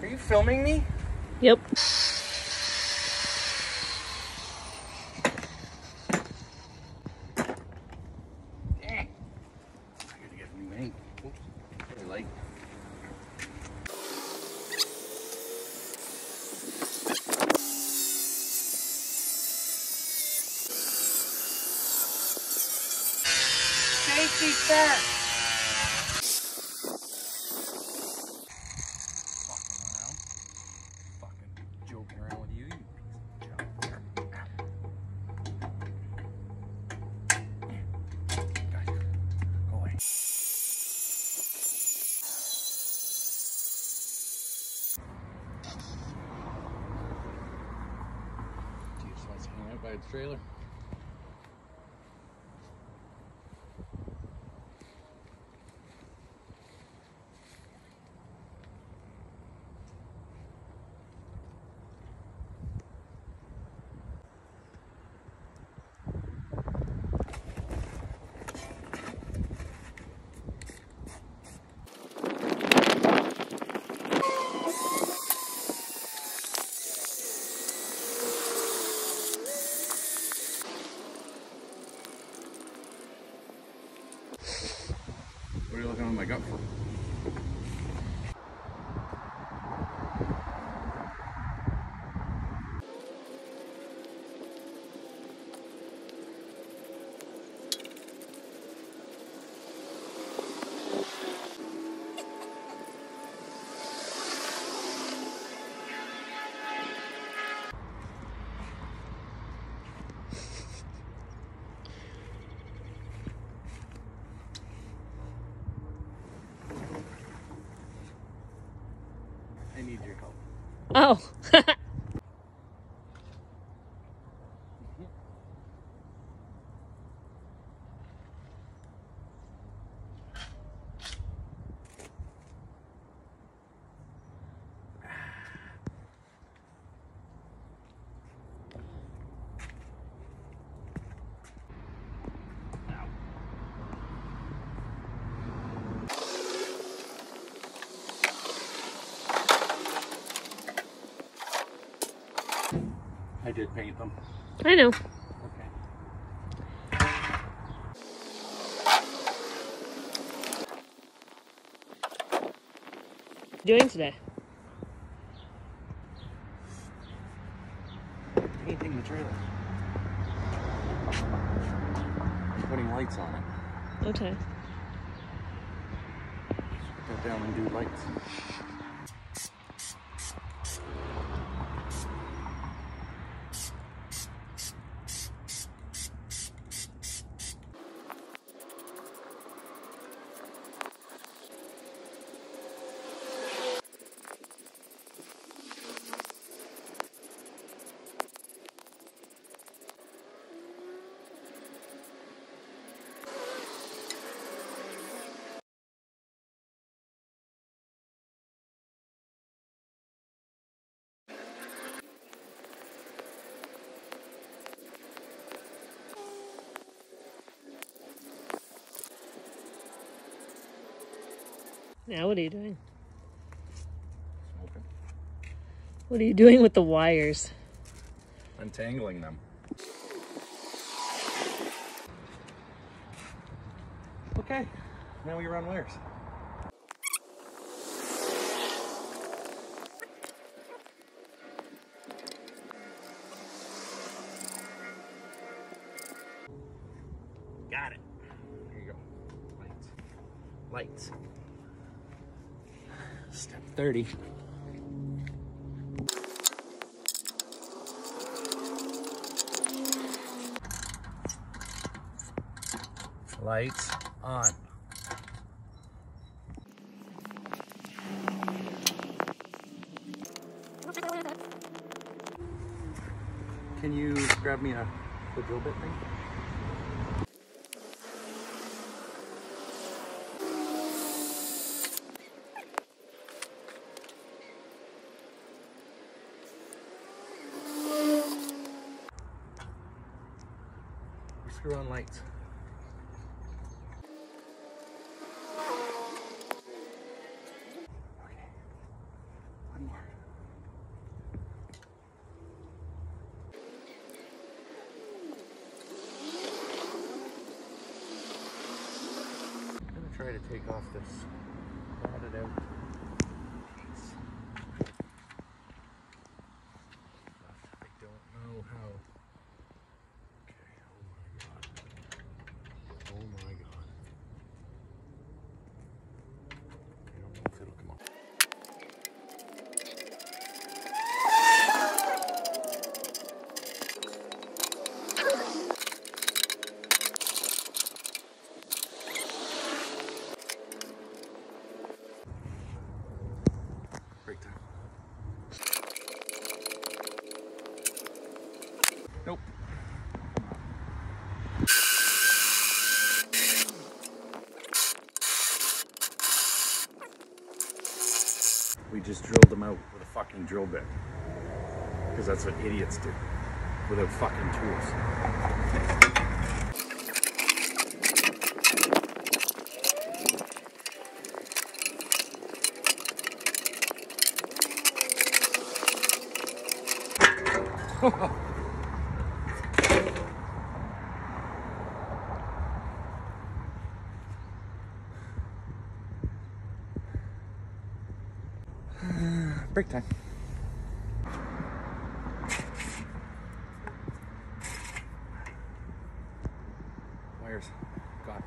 Are you filming me? Yep. Dang. I gotta get a new angle. Oops. Really light. Safety first. Fucking around. Fucking joking around with you, you piece of junk. Guys, go away. Do you just want to hang out by the trailer? What are you looking on my gut for? I need your help. Oh. I did paint them. I know. Okay. Doing today. Painting the trailer. Putting lights on it. Okay. Put that down and do lights. Now what are you doing? Smoking. What are you doing with the wires? Untangling them. Okay, now we run wires. 30. Lights on. Can you grab me a drill bit thing? we on light. try to take off this, rot it out. Just drilled them out with a fucking drill bit. Because that's what idiots do. Without fucking tools. Break time. Wires gone.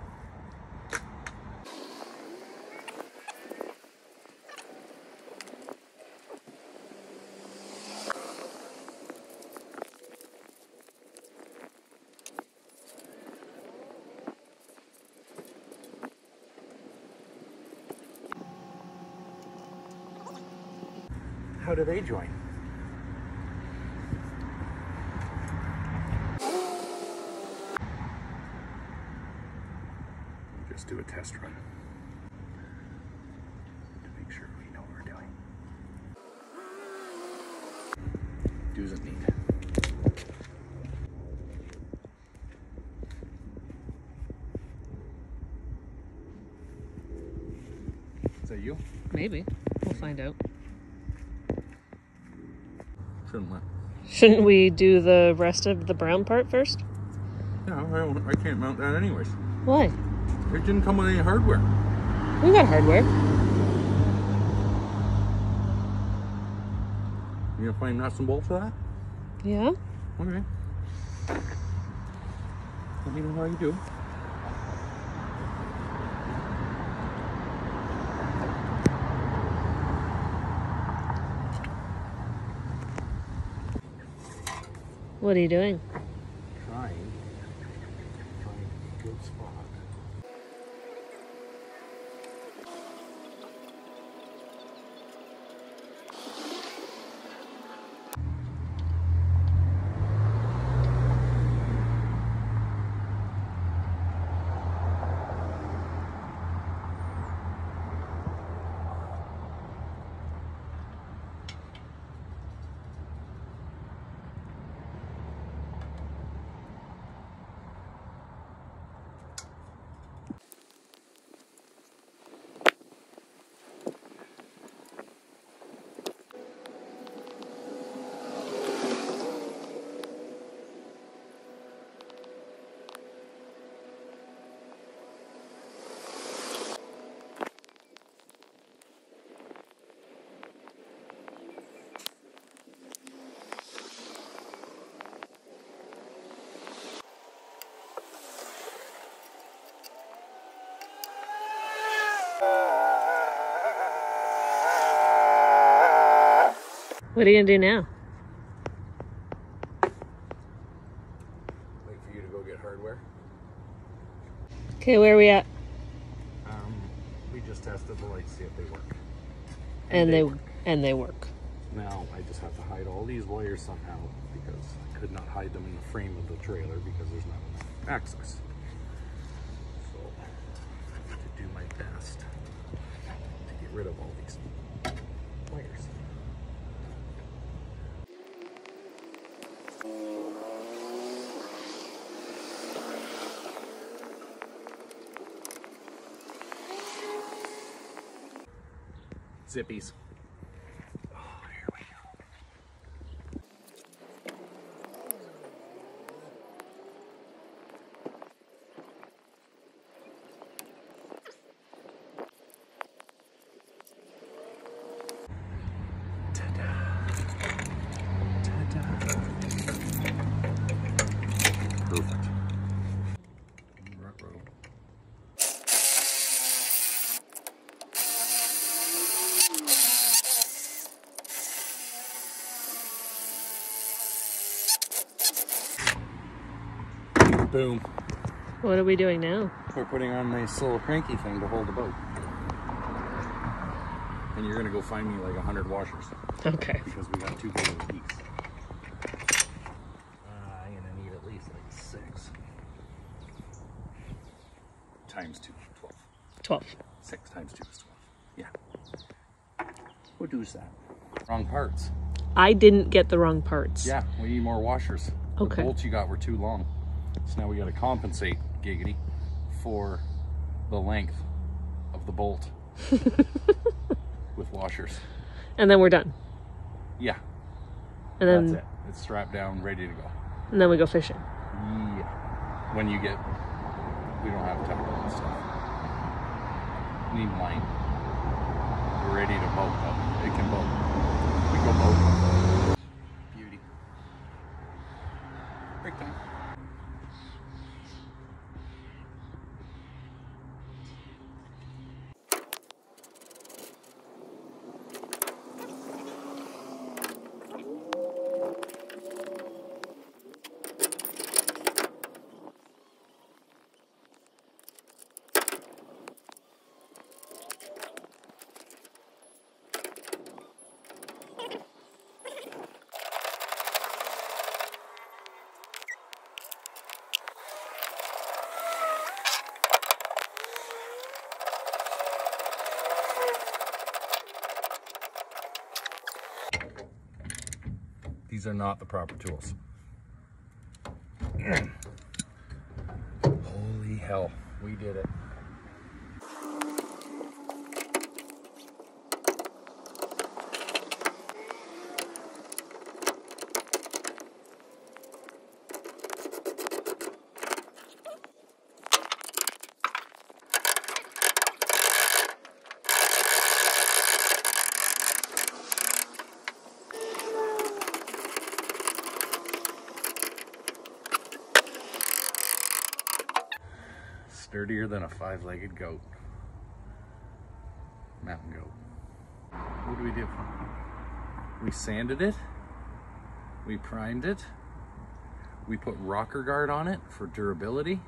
How do they join? Just do a test run to make sure we know what we're doing. Do's and need. Is that you? Maybe. We'll find out. Shouldn't let. Shouldn't we do the rest of the brown part first? No, I, don't- I can't mount that anyways. Why? It didn't come with any hardware. We got hardware. You gonna find nuts and bolts for that? Yeah. Okay. Let me know how you do. What are you doing? Trying. Good spot. What are you gonna do now? Wait for you to go get hardware. Okay, where are we at? Um, we just tested the lights, see if they work. And they work. and they work. Now I just have to hide all these wires somehow because I could not hide them in the frame of the trailer because there's not enough access. So I have to do my best to get rid of all these wires. Zippies. Oh, here we go. Boom. What are we doing now? We're putting on this little cranky thing to hold the boat. And you're gonna go find me like a hundred washers Okay. because we got two big of a piece. Uh, I'm gonna need at least like six. Times two, 12. 12. Six times two is 12. Yeah. What do's that? Wrong parts. I didn't get the wrong parts. Yeah, we need more washers. Okay. The bolts you got were too long. So now we gotta compensate, giggity, for the length of the bolt with washers. And then we're done. Yeah, And then that's it. It's strapped down, ready to go. and then we go fishing. Yeah. When you get, we don't have tackle and stuff. Need line. We're ready to boat though. It can boat. We go boat. Beauty. Break time. These are not the proper tools. Holy hell, we did it. Sturdier than a five-legged goat. Mountain goat. What do we do? We sanded it. We primed it. We put rocker guard on it for durability.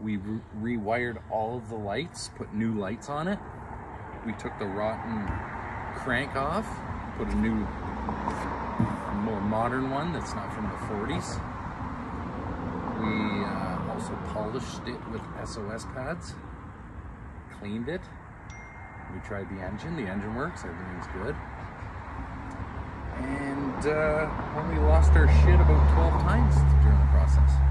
We re- rewired all of the lights, put new lights on it. We took the rotten crank off, put a new, more modern one that's not from the 40s. We uh, also polished it with SOS pads, cleaned it. We tried the engine. The engine works. Everything's good. And uh, well, we lost our shit about 12 times during the process.